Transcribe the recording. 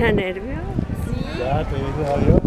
Da nervio? Sí. ¿Ya te dices adiós?